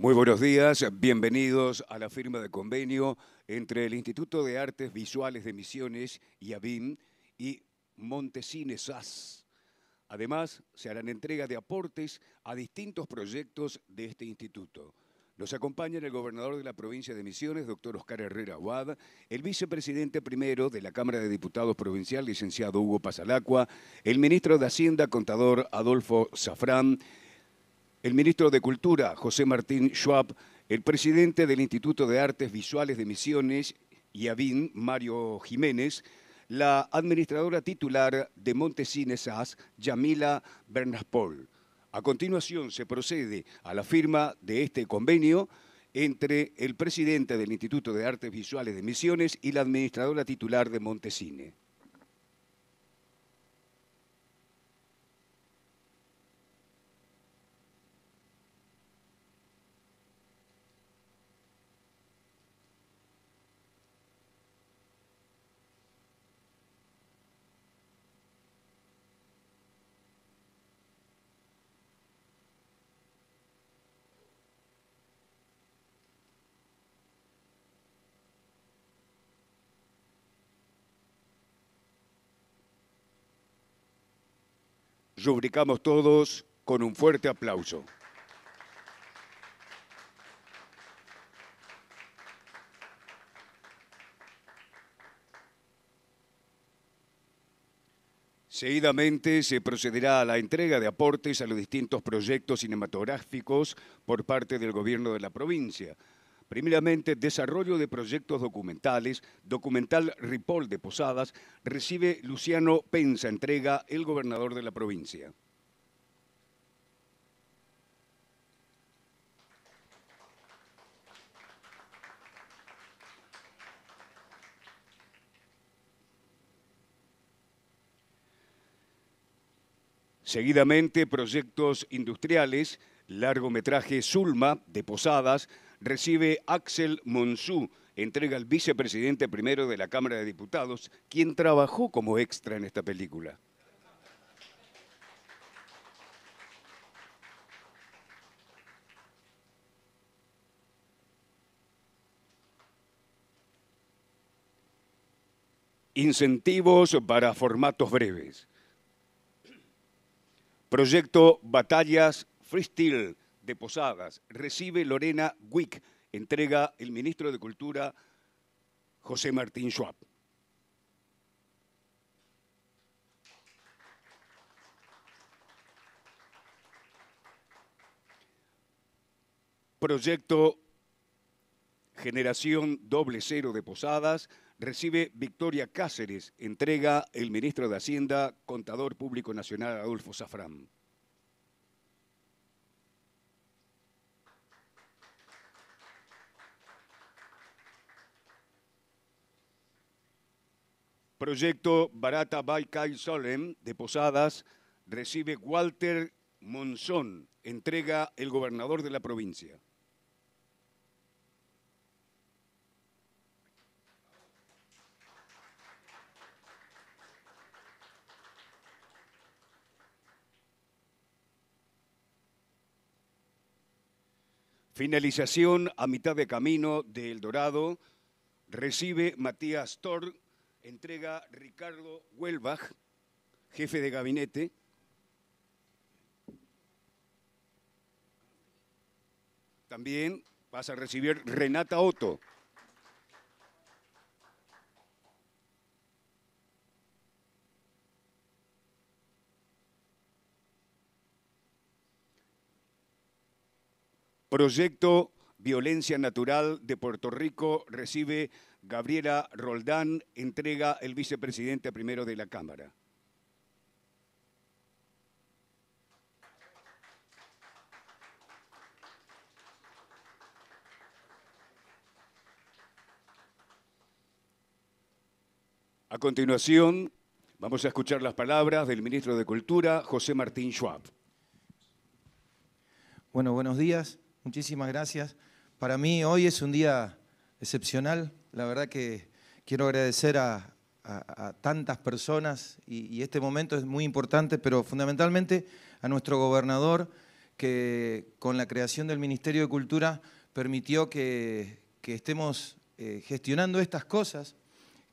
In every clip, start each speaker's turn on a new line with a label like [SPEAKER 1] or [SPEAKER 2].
[SPEAKER 1] Muy buenos días, bienvenidos a la firma de convenio entre el Instituto de Artes Visuales de Misiones y ABIM y Montesines SAS. Además, se harán entrega de aportes a distintos proyectos de este instituto. Nos acompañan el gobernador de la provincia de Misiones, doctor Oscar Herrera Aguad, el vicepresidente primero de la Cámara de Diputados Provincial, licenciado Hugo Pasalacua, el ministro de Hacienda, contador Adolfo Zafrán, el ministro de Cultura, José Martín Schwab, el presidente del Instituto de Artes Visuales de Misiones, IAVIN, Mario Jiménez, la administradora titular de Montesines SAS, Yamila Bernaspol. A continuación se procede a la firma de este convenio entre el presidente del Instituto de Artes Visuales de Misiones y la administradora titular de Montesine. Rubricamos todos con un fuerte aplauso. Seguidamente se procederá a la entrega de aportes a los distintos proyectos cinematográficos por parte del gobierno de la provincia. Primeramente, desarrollo de proyectos documentales, documental Ripoll de Posadas, recibe Luciano Pensa, entrega el gobernador de la provincia. Seguidamente, proyectos industriales, largometraje Zulma de Posadas, recibe Axel Monsú, entrega al vicepresidente primero de la Cámara de Diputados, quien trabajó como extra en esta película. Incentivos para formatos breves. Proyecto Batallas Freestyle de Posadas. Recibe Lorena Wick. Entrega el ministro de Cultura, José Martín Schwab. Proyecto Generación Doble Cero de Posadas recibe Victoria Cáceres, entrega el ministro de Hacienda, Contador Público Nacional Adolfo Zafrán. Proyecto Barata by Kai Solem de Posadas recibe Walter Monzón, entrega el gobernador de la provincia. Finalización a mitad de camino de El Dorado recibe Matías Thor entrega Ricardo Huelbach, jefe de gabinete. También vas a recibir Renata Otto. Proyecto Violencia Natural de Puerto Rico recibe Gabriela Roldán, entrega el vicepresidente primero de la Cámara. A continuación, vamos a escuchar las palabras del ministro de Cultura, José Martín Schwab.
[SPEAKER 2] Bueno, buenos días, muchísimas gracias. Para mí hoy es un día excepcional, la verdad que quiero agradecer a, tantas personas y, este momento es muy importante, pero fundamentalmente a nuestro gobernador que con la creación del Ministerio de Cultura permitió que, estemos eh, gestionando estas cosas,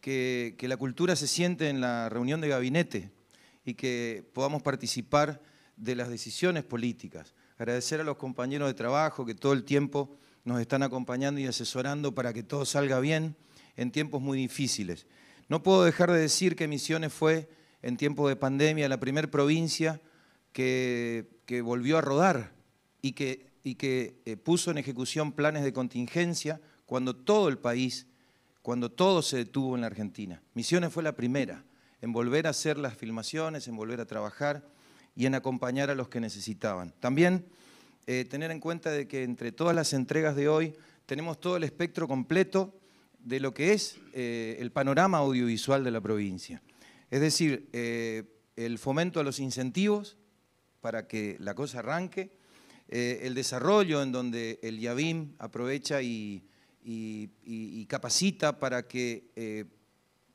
[SPEAKER 2] que, que la cultura se siente en la reunión de gabinete y que podamos participar de las decisiones políticas. Agradecer a los compañeros de trabajo que todo el tiempo nos están acompañando y asesorando para que todo salga bien en tiempos muy difíciles. No puedo dejar de decir que Misiones fue, en tiempos de pandemia, la primera provincia que, volvió a rodar y que, y que eh, puso en ejecución planes de contingencia cuando todo el país, cuando todo se detuvo en la Argentina. Misiones fue la primera en volver a hacer las filmaciones, en volver a trabajar y en acompañar a los que necesitaban. También eh, tener en cuenta de que entre todas las entregas de hoy tenemos todo el espectro completo de lo que es eh, el panorama audiovisual de la provincia. Es decir, eh, el fomento a los incentivos para que la cosa arranque, el desarrollo en donde el YAVIM aprovecha y, capacita para que,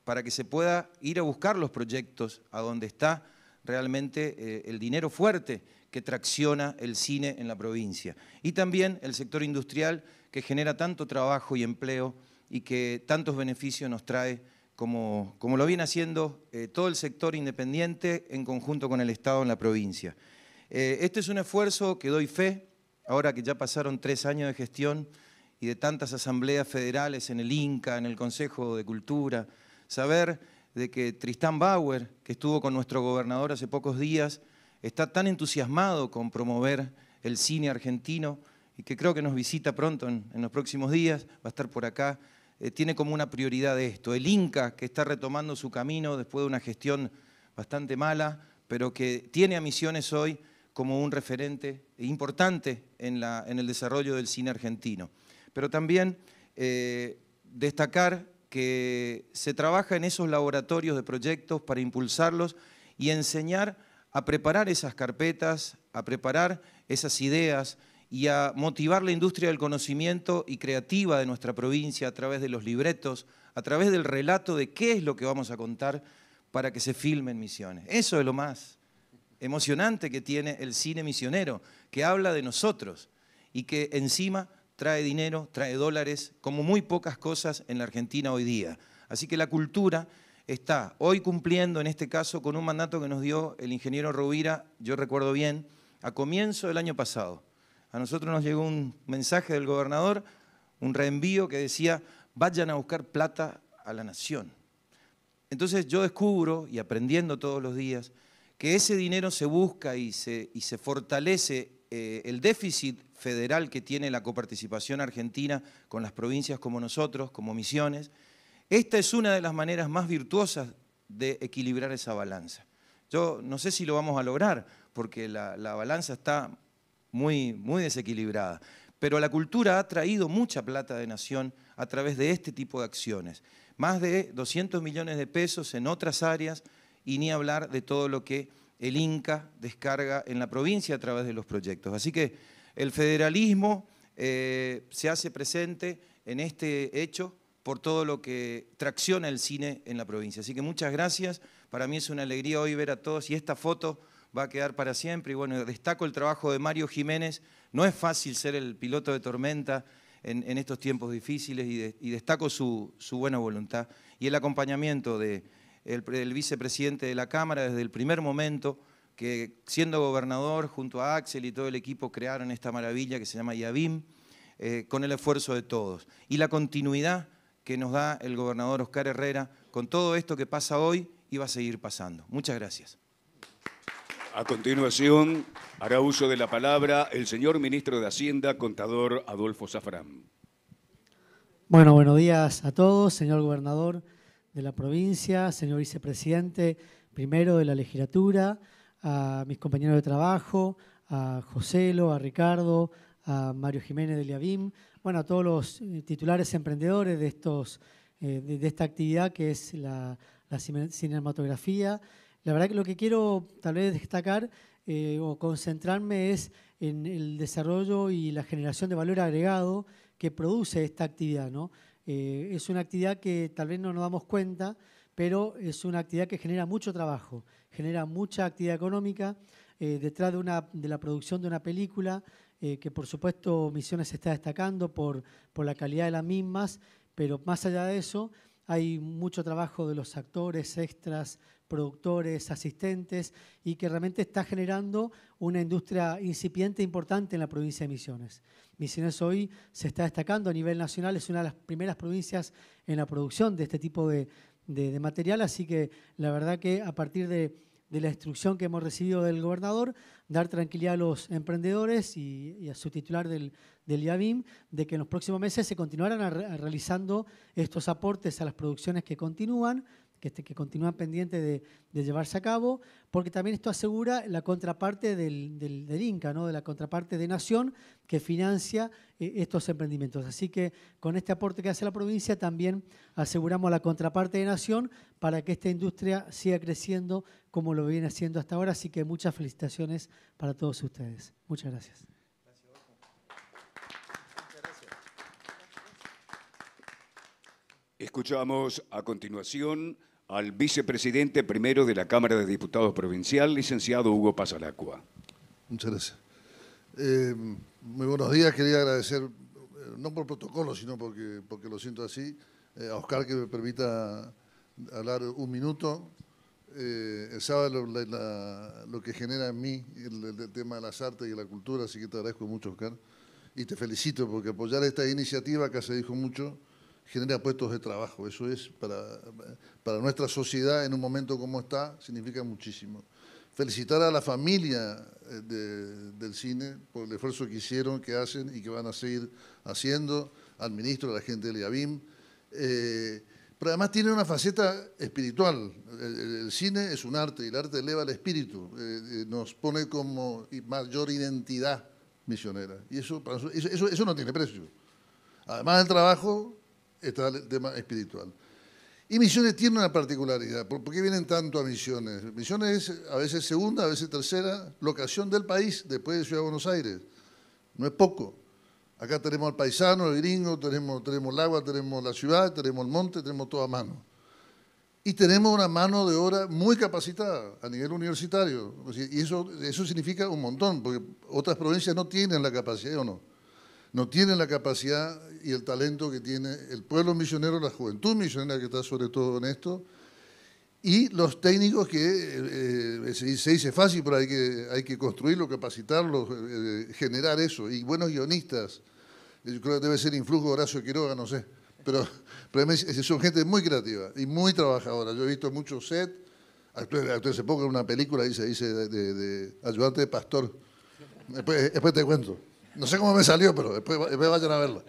[SPEAKER 2] para que se pueda ir a buscar los proyectos a donde está realmente el dinero fuerte que tracciona el cine en la provincia. Y también el sector industrial que genera tanto trabajo y empleo y que tantos beneficios nos trae como, como lo viene haciendo eh, todo el sector independiente en conjunto con el Estado en la provincia. Eh, este es un esfuerzo que doy fe, ahora que ya pasaron tres años de gestión y de tantas asambleas federales en el INCA, en el Consejo de Cultura, saber de que Tristán Bauer, que estuvo con nuestro gobernador hace pocos días, está tan entusiasmado con promover el cine argentino y que creo que nos visita pronto en, los próximos días, va a estar por acá, eh, tiene como una prioridad esto. El Inca, que está retomando su camino después de una gestión bastante mala, pero que tiene a Misiones hoy como un referente importante en, el desarrollo del cine argentino. Pero también eh, destacar que se trabaja en esos laboratorios de proyectos para impulsarlos y enseñar a preparar esas carpetas, a preparar esas ideas y a motivar la industria del conocimiento y creativa de nuestra provincia a través de los libretos, a través del relato de qué es lo que vamos a contar para que se filmen misiones. Eso es lo más emocionante que tiene el cine misionero, que habla de nosotros y que encima trae dinero, trae dólares, como muy pocas cosas en la Argentina hoy día. Así que la cultura está hoy cumpliendo, en este caso, con un mandato que nos dio el ingeniero Rovira, yo recuerdo bien, a comienzo del año pasado. A nosotros nos llegó un mensaje del gobernador, un reenvío que decía, vayan a buscar plata a la nación. Entonces yo descubro, y aprendiendo todos los días, que ese dinero se busca y se, fortalece eh, el déficit federal que tiene la coparticipación argentina con las provincias como nosotros, como misiones, esta es una de las maneras más virtuosas de equilibrar esa balanza. Yo no sé si lo vamos a lograr, porque la, balanza está muy, desequilibrada, pero la cultura ha traído mucha plata de nación a través de este tipo de acciones. Más de 200 millones de pesos en otras áreas y ni hablar de todo lo que el INCA descarga en la provincia a través de los proyectos. Así que el federalismo eh, se hace presente en este hecho por todo lo que tracciona el cine en la provincia. Así que muchas gracias. Para mí es una alegría hoy ver a todos y esta foto va a quedar para siempre. Y bueno, destaco el trabajo de Mario Jiménez. No es fácil ser el piloto de tormenta en, estos tiempos difíciles y, destaco su, buena voluntad y el acompañamiento del el vicepresidente de la Cámara desde el primer momento que siendo gobernador junto a Axel y todo el equipo crearon esta maravilla que se llama YAVIM, eh, con el esfuerzo de todos. Y la continuidad que nos da el gobernador Oscar Herrera con todo esto que pasa hoy y va a seguir pasando. Muchas gracias.
[SPEAKER 1] A continuación, hará uso de la palabra el señor ministro de Hacienda, contador Adolfo Zafrán.
[SPEAKER 3] Bueno, buenos días a todos, señor gobernador de la provincia, señor vicepresidente primero de la legislatura, a mis compañeros de trabajo, a Joselo, a Ricardo, a Mario Jiménez del IABIM, bueno, a todos los eh, titulares emprendedores de, estos, eh, de, esta actividad que es la, cinematografía. La verdad que lo que quiero tal vez destacar eh, o concentrarme es en el desarrollo y la generación de valor agregado que produce esta actividad. ¿no? es una actividad que tal vez no nos damos cuenta, pero es una actividad que genera mucho trabajo, genera mucha actividad económica detrás de, una, de la producción de una película, que por supuesto Misiones se está destacando por, por la calidad de las mismas, pero más allá de eso, hay mucho trabajo de los actores, extras, productores, asistentes, y que realmente está generando una industria incipiente importante en la provincia de Misiones. Misiones hoy se está destacando a nivel nacional, es una de las primeras provincias en la producción de este tipo de, material, así que la verdad que a partir de, la instrucción que hemos recibido del gobernador, dar tranquilidad a los emprendedores y, a su titular del, del IABIM, de que en los próximos meses se continuarán realizando estos aportes a las producciones que continúan, que, este, continúan pendientes de, llevarse a cabo, porque también esto asegura la contraparte del, del, INCA, ¿no? de la contraparte de Nación, que financia eh, estos emprendimientos. Así que con este aporte que hace la provincia también aseguramos la contraparte de Nación para que esta industria siga creciendo como lo viene haciendo hasta ahora. Así que muchas felicitaciones para todos ustedes. Muchas gracias.
[SPEAKER 1] Escuchamos a continuación al vicepresidente primero de la Cámara de Diputados Provincial, licenciado Hugo Pasalacua.
[SPEAKER 4] Muchas gracias. Eh, muy buenos días, quería agradecer, eh, no por protocolo, sino porque, porque lo siento así, eh, a Oscar que me permita hablar un minuto. él sabe lo, que genera en mí el, tema de las artes y la cultura, así que te agradezco mucho, Oscar. Y te felicito porque apoyar esta iniciativa, que se dijo mucho, genera puestos de trabajo. Eso es para, para nuestra sociedad en un momento como está, significa muchísimo. Felicitar a la familia eh, del cine por el esfuerzo que hicieron, que hacen y que van a seguir haciendo, al ministro, a la gente del IABIM. Eh, pero además tiene una faceta espiritual. El, cine es un arte y el arte eleva el espíritu, eh, nos pone como mayor identidad misionera. Y eso, eso, eso no tiene precio. Además del trabajo, está el tema espiritual. Y Misiones tiene una particularidad. ¿Por qué vienen tanto a Misiones? Misiones es a veces segunda, a veces tercera locación del país después de Ciudad de Buenos Aires. No es poco. Acá tenemos al paisano, el gringo, tenemos, tenemos el agua, tenemos la ciudad, tenemos el monte, tenemos toda mano. Y tenemos una mano de obra muy capacitada a nivel universitario. Y eso, eso significa un montón, porque otras provincias no tienen la capacidad, ¿o no? No tienen la capacidad y el talento que tiene el pueblo misionero, la juventud misionera que está sobre todo en esto, y los técnicos que eh, eh, se, dice fácil, pero hay que, hay que construirlo, capacitarlo, eh, generar eso. Y buenos guionistas, yo creo que debe ser influjo Horacio Quiroga, no sé, pero, son gente muy creativa y muy trabajadora. Yo he visto muchos sets, actué, hace poco en una película, dice, dice de, de ayudante de pastor. Después, después te cuento. No sé cómo me salió, pero después, vayan a verla.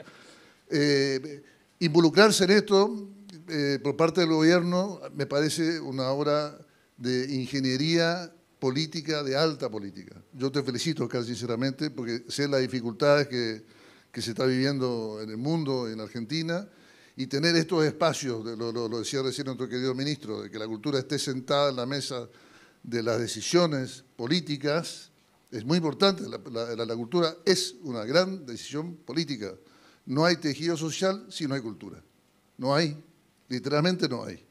[SPEAKER 4] Eh, involucrarse en esto eh, por parte del gobierno me parece una obra de ingeniería política, de alta política. Yo te felicito, Oscar, sinceramente, porque sé las dificultades que, que se está viviendo en el mundo, en Argentina, y tener estos espacios, lo, decía recién nuestro querido ministro, de que la cultura esté sentada en la mesa de las decisiones políticas, es muy importante, la, cultura es una gran decisión política. No hay tejido social si no hay cultura. No hay, literalmente no hay.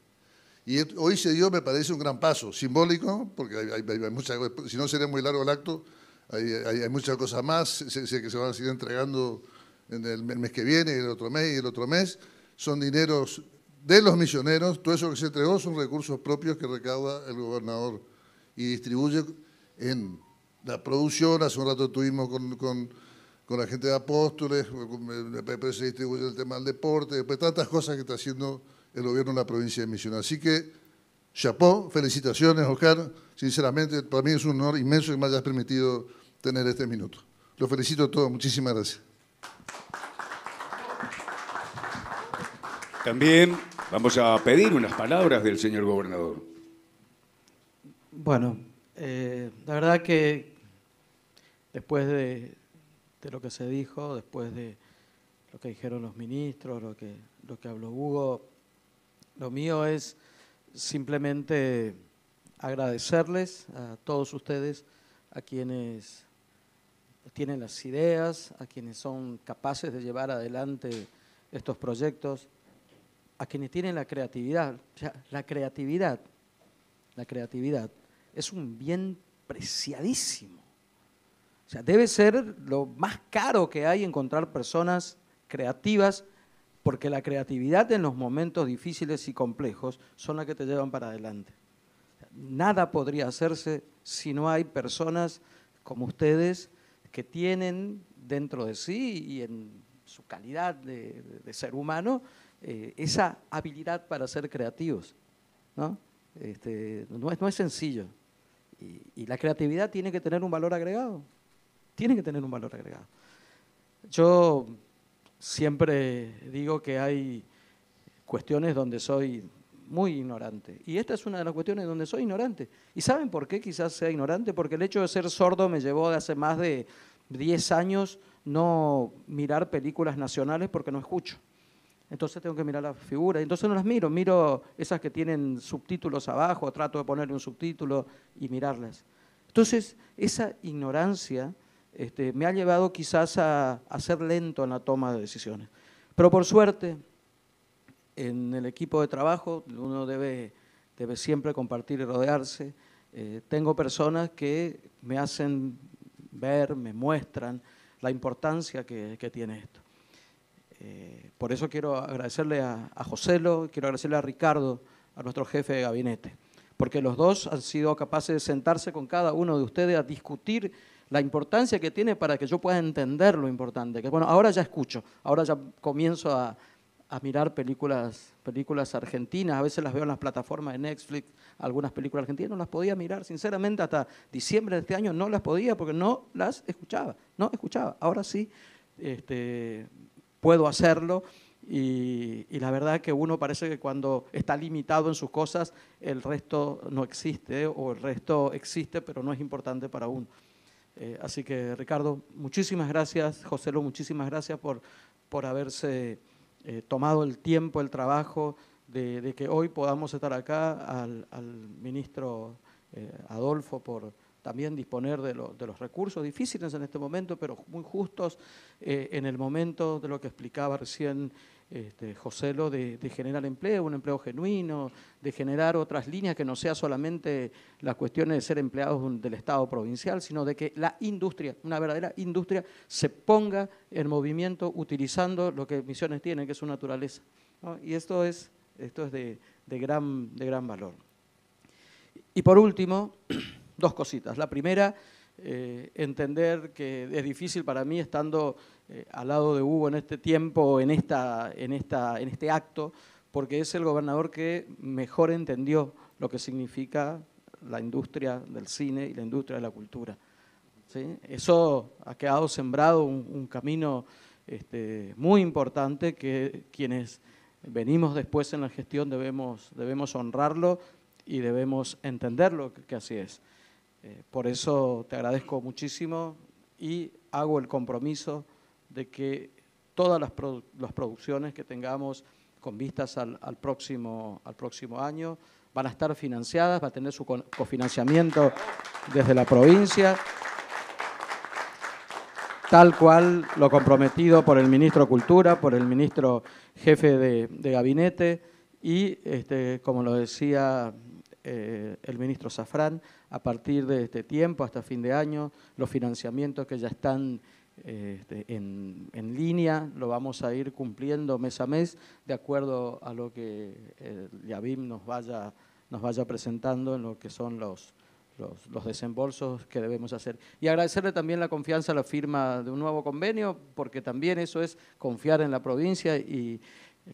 [SPEAKER 4] Y hoy se dio, me parece, un gran paso, simbólico, porque hay, muchas, si no sería muy largo el acto, hay, muchas cosas más que se van a seguir entregando en el mes que viene, el otro mes y el otro mes. Son dineros de los misioneros, todo eso que se entregó son recursos propios que recauda el gobernador y distribuye en la producción, hace un rato estuvimos con, la gente de Apóstoles, después se distribuye el tema del deporte, después tantas cosas que está haciendo el gobierno de la provincia de Misiones. Así que, chapó, felicitaciones, Oscar. Sinceramente, para mí es un honor inmenso que me hayas permitido tener este minuto. Lo felicito a todos, muchísimas gracias.
[SPEAKER 1] También vamos a pedir unas palabras del señor gobernador.
[SPEAKER 5] Bueno, eh, la verdad que después de, lo que se dijo, después de lo que dijeron los ministros, lo que, lo que habló Hugo, lo mío es simplemente agradecerles a todos ustedes, a quienes tienen las ideas, a quienes son capaces de llevar adelante estos proyectos, a quienes tienen la creatividad. la creatividad, la creatividad es un bien preciadísimo. O sea, debe ser lo más caro que hay encontrar personas creativas, porque la creatividad en los momentos difíciles y complejos son las que te llevan para adelante. Nada podría hacerse si no hay personas como ustedes que tienen dentro de sí y en su calidad de, ser humano eh, esa habilidad para ser creativos. ¿no? Este, no, es, no es sencillo. y la creatividad tiene que tener un valor agregado tienen que tener un valor agregado. Yo siempre digo que hay cuestiones donde soy muy ignorante. Y esta es una de las cuestiones donde soy ignorante. ¿Y saben por qué quizás sea ignorante? Porque el hecho de ser sordo me llevó de hace más de 10 años no mirar películas nacionales porque no escucho. Entonces tengo que mirar las figuras. Entonces no las miro, miro esas que tienen subtítulos abajo, trato de ponerle un subtítulo y mirarlas. Entonces, esa ignorancia este, me ha llevado quizás a, ser lento en la toma de decisiones. Pero por suerte, en el equipo de trabajo uno debe, siempre compartir y rodearse. Eh, tengo personas que me hacen ver, me muestran la importancia que, tiene esto. Eh, por eso quiero agradecerle a, a Joselo, quiero agradecerle a Ricardo, a nuestro jefe de gabinete, porque los dos han sido capaces de sentarse con cada uno de ustedes a discutir la importancia que tiene para que yo pueda entender lo importante. Que bueno, ahora ya escucho, ahora ya comienzo a, mirar películas, películas argentinas, a veces las veo en las plataformas de Netflix, algunas películas argentinas, no las podía mirar, sinceramente hasta diciembre de este año no las podía porque no las escuchaba, no escuchaba. Ahora sí este, puedo hacerlo y, y, la verdad que uno parece que cuando está limitado en sus cosas, el resto no existe o el resto existe pero no es importante para uno. Eh, así que, Ricardo, muchísimas gracias, José Lo, muchísimas gracias por, por haberse eh, tomado el tiempo, el trabajo de, que hoy podamos estar acá, al, ministro eh, Adolfo por también disponer de, de, los recursos difíciles en este momento, pero muy justos en el momento de lo que explicaba recién este, Joselo, de, generar empleo, un empleo genuino, de generar otras líneas que no sea solamente las cuestiones de ser empleados del Estado provincial, sino de que la industria, una verdadera industria, se ponga en movimiento utilizando lo que Misiones tiene, que es su naturaleza. Y esto es, esto es de, gran, de gran valor. Y por último, dos cositas. La primera, eh, entender que es difícil para mí estando eh, al lado de Hugo en este tiempo, en, esta, en, esta, en este acto, porque es el gobernador que mejor entendió lo que significa la industria del cine y la industria de la cultura. Eso ha quedado sembrado un, camino este, muy importante que quienes venimos después en la gestión debemos, debemos honrarlo y debemos entenderlo que, así es. Eh, por eso te agradezco muchísimo y hago el compromiso de que todas las, producciones que tengamos con vistas al, próximo, al próximo año van a estar financiadas, va a tener su cofinanciamiento desde la provincia, tal cual lo comprometido por el ministro de Cultura, por el ministro jefe de, gabinete y, este, como lo decía eh, el ministro Zafrán, a partir de este tiempo, hasta fin de año, los financiamientos que ya están este, en, línea, lo vamos a ir cumpliendo mes a mes de acuerdo a lo que el YABIM nos vaya, nos vaya presentando en lo que son los, los, desembolsos que debemos hacer. Y agradecerle también la confianza a la firma de un nuevo convenio, porque también eso es confiar en la provincia y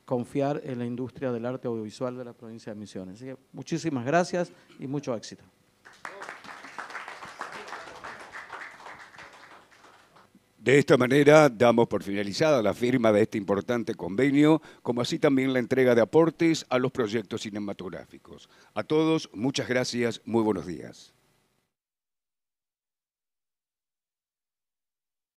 [SPEAKER 5] confiar en la industria del arte audiovisual de la provincia de Misiones. Muchísimas gracias y mucho éxito.
[SPEAKER 1] De esta manera damos por finalizada la firma de este importante convenio, como así también la entrega de aportes a los proyectos cinematográficos. A todos, muchas gracias, muy buenos días.